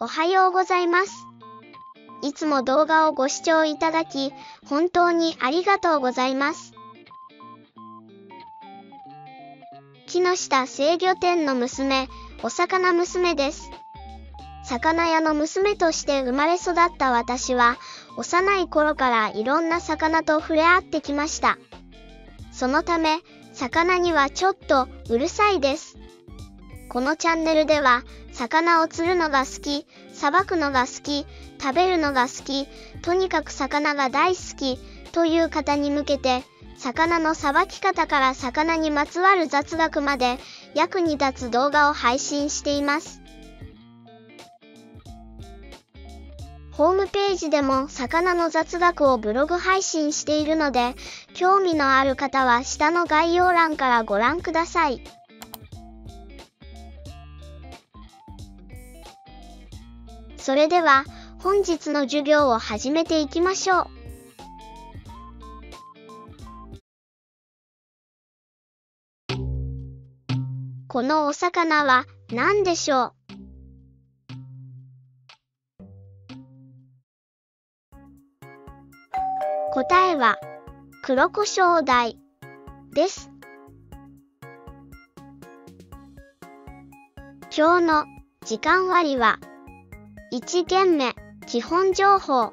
おはようございます。いつも動画をご視聴いただき、本当にありがとうございます。木下制御店の娘、お魚娘です。魚屋の娘として生まれ育った私は、幼い頃からいろんな魚と触れ合ってきました。そのため、魚にはちょっとうるさいです。このチャンネルでは、魚を釣るのが好き、さばくのが好き、食べるのが好き、とにかく魚が大好き、という方に向けて、魚のさばき方から魚にまつわる雑学まで、役に立つ動画を配信しています。ホームページでも魚の雑学をブログ配信しているので、興味のある方は下の概要欄からご覧ください。それでは本日の授業を始めていきましょう。このお魚は何でしょう？答えは黒胡椒鯛です。今日の時間割は1限目、基本情報。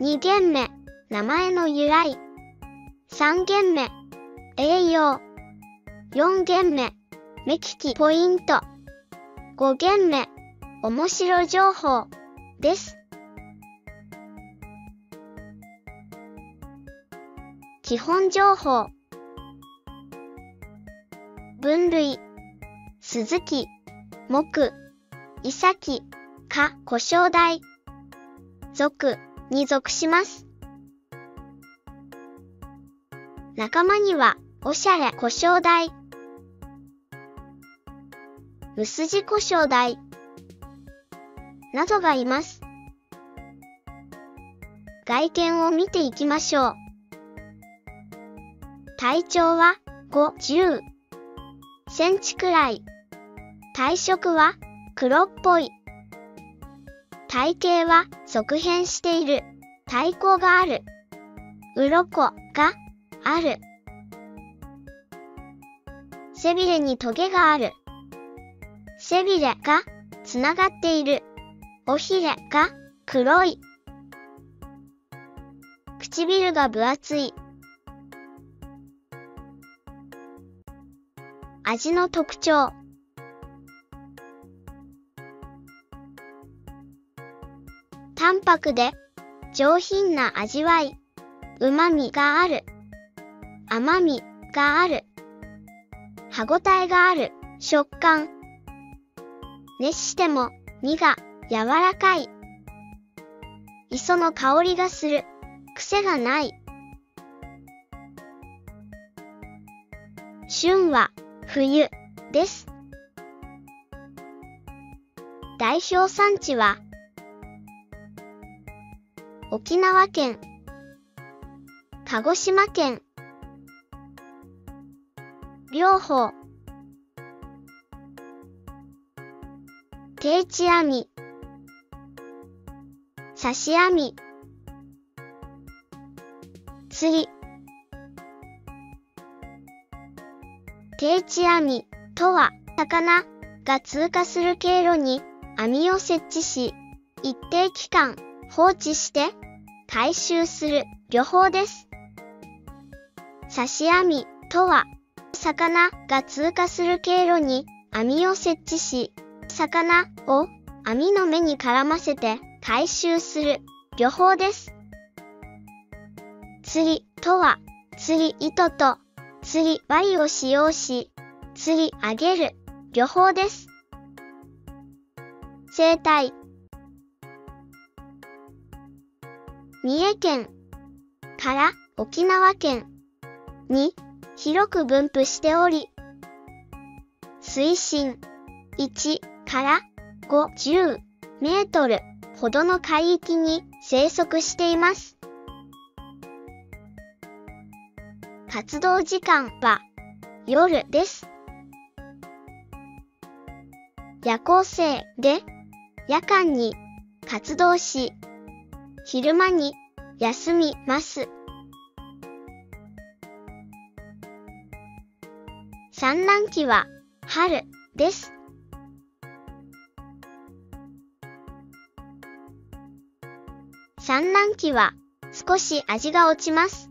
2限目、名前の由来。3限目、栄養。4限目、目利きポイント。5限目、面白情報。です。基本情報。分類。鈴木、木、イサキ、か、故障代。属に属します。仲間には、おしゃれ故障代。薄地故障代。などがいます。外見を見ていきましょう。体長は5、10センチくらい。体色は黒っぽい。体型は側変している。体高がある。鱗がある。背びれにトゲがある。背びれがつながっている。おひれが黒い。唇が分厚い。味の特徴。淡白で上品な味わい。旨味がある。甘みがある。歯ごたえがある。食感。熱しても身が柔らかい。磯の香りがする。癖がない。旬は冬です。代表産地は沖縄県、鹿児島県、両方、定置網、刺し網、釣り、定置網とは、魚が通過する経路に網を設置し、一定期間放置して回収する漁法です。刺し網とは、魚が通過する経路に網を設置し、魚を網の目に絡ませて回収する漁法です。釣りとは、釣り糸と釣り針を使用し、釣り上げる漁法です。生態三重県から沖縄県に広く分布しており、水深1から50メートルほどの海域に生息しています。活動時間は夜です。夜行性で夜間に活動し、昼間に休みます。産卵期は春です。産卵期は少し味が落ちます。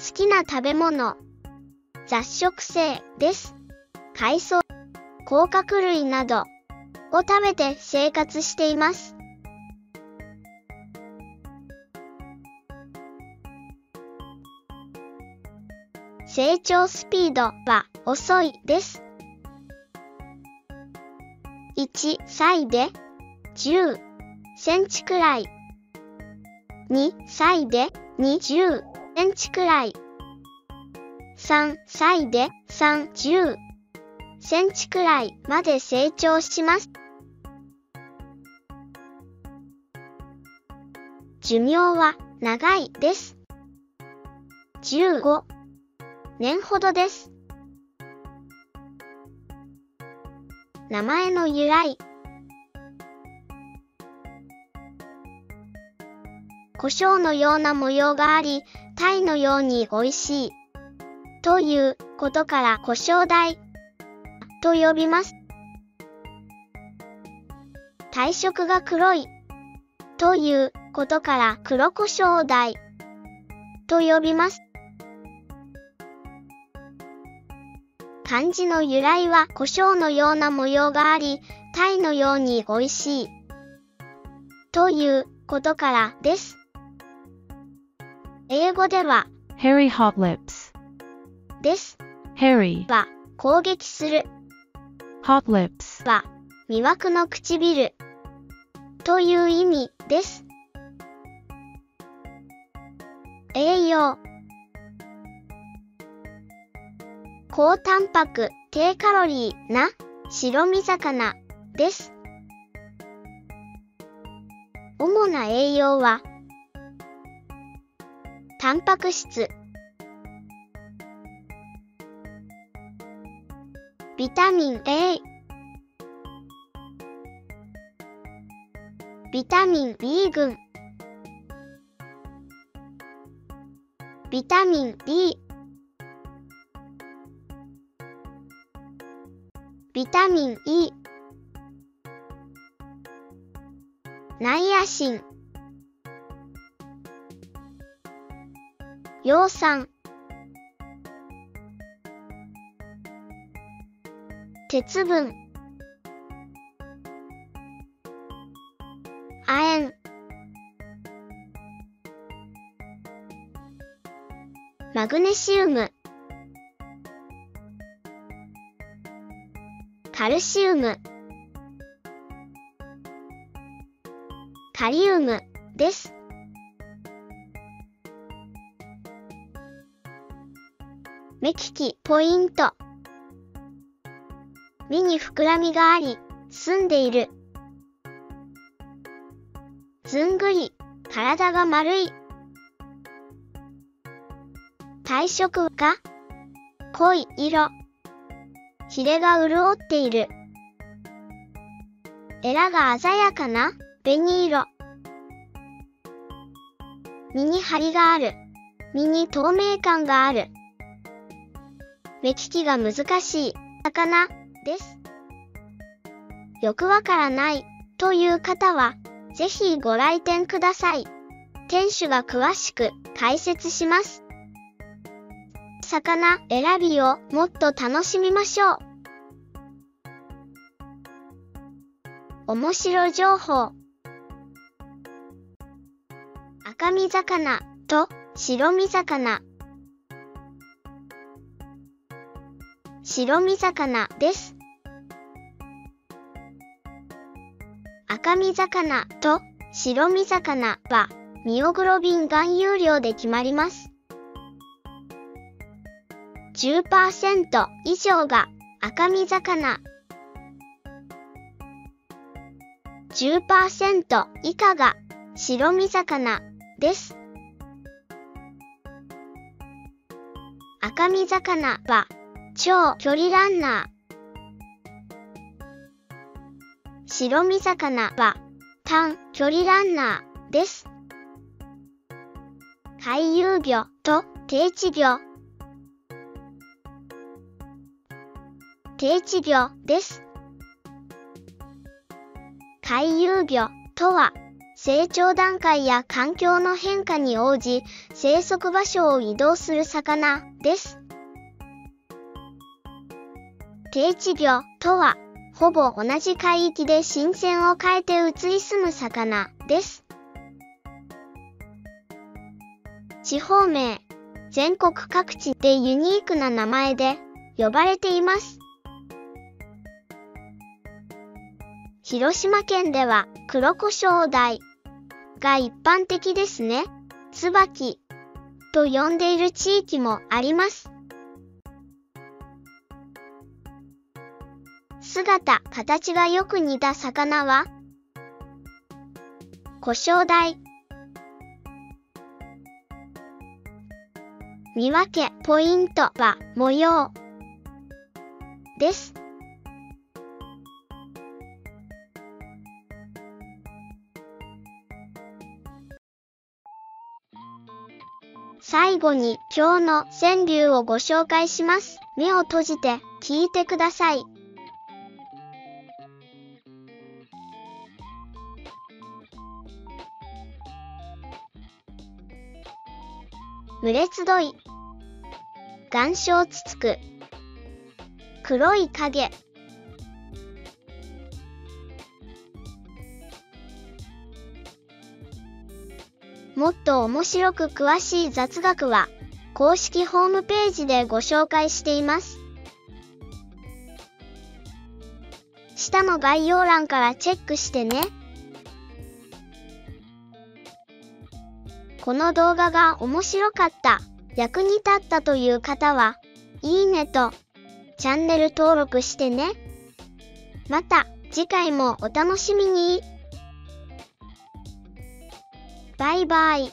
好きな食べ物、雑食性です。海藻、甲殻類などを食べて生活しています。成長スピードは遅いです。1歳で10センチくらい。2歳で20センチくらい。3歳で30センチくらいまで成長します。寿命は長いです。15年ほどです。名前の由来胡椒のような模様があり、タイのように美味しい。ということから胡椒鯛と呼びます。体色が黒いということから黒胡椒鯛と呼びます。漢字の由来は胡椒のような模様があり、タイのように美味しいということからです。英語では Harry Hot Lips です。Harry は攻撃する Hot Lips は魅惑の唇という意味です。栄養高タンパク、低カロリーな白身魚です。主な栄養はタンパク質。ビタミン A ビタミン B 群。ビタミン D ビタミン E ナイアシン葉酸鉄分。亜鉛。マグネシウム。カルシウム。カリウムです。目利きポイント。目に膨らみがあり、澄んでいる。ずんぐり、体が丸い。体色が濃い色。ヒレが潤っている。エラが鮮やかな紅色。身に張りがある。身に透明感がある。目利きが難しい魚です。よくわからないという方は、ぜひご来店ください。店主が詳しく解説します。魚選びをもっと楽しみましょう。面白情報。赤身魚と白身魚。白身魚です。赤身魚と白身魚はミオグロビン含有量で決まります。10%以上が赤身魚。10%以下が白身魚です。赤身魚は超距離ランナー。白身魚は短距離ランナーです。回遊魚と定置魚。定置魚です。回遊魚とは、成長段階や環境の変化に応じ、生息場所を移動する魚です。定置魚とは、ほぼ同じ海域で新鮮を変えて移り住む魚です。地方名、全国各地でユニークな名前で呼ばれています。広島県では黒胡椒鯛が一般的ですね。椿と呼んでいる地域もあります。姿、形がよく似た魚は？胡椒鯛見分けポイントは模様です。最後に今日の川柳をご紹介します。目を閉じて聞いてください。群れ集い。岩礁つつく。黒い影。もっと面白く詳しい雑学は、公式ホームページでご紹介しています。下の概要欄からチェックしてね。この動画が面白かった、役に立ったという方は、いいねと、チャンネル登録してね。また、次回もお楽しみに。バイバイ。